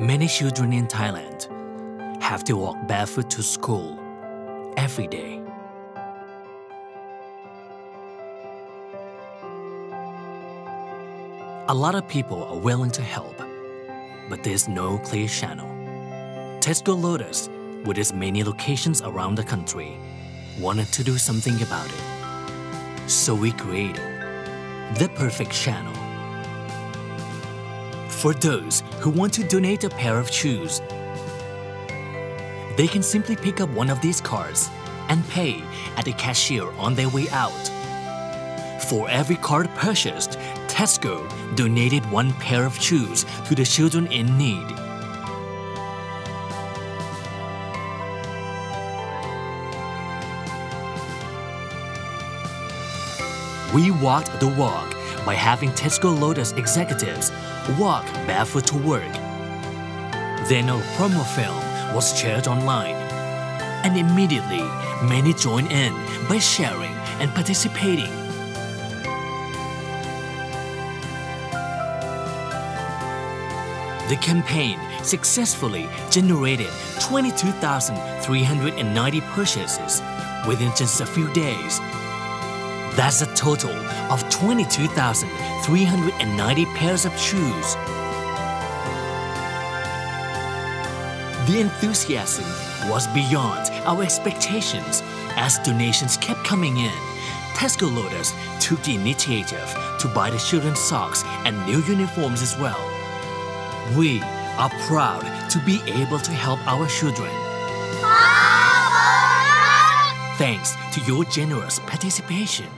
Many children in Thailand have to walk barefoot to school every day. A lot of people are willing to help, but there's no clear channel. Tesco Lotus, with its many locations around the country, wanted to do something about it. So we created the perfect channel. For those who want to donate a pair of shoes, they can simply pick up one of these cards and pay at the cashier on their way out. For every card purchased, Tesco donated one pair of shoes to the children in need. We walked the walk by having Tesco Lotus executives walk barefoot to work. Then a promo film was shared online. And immediately, many joined in by sharing and participating. The campaign successfully generated 22,390 purchases within just a few days. That's a total of 22,390 pairs of shoes. The enthusiasm was beyond our expectations as donations kept coming in. Tesco Lotus took the initiative to buy the children's socks and new uniforms as well. We are proud to be able to help our children. Thanks to your generous participation.